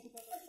Thank you.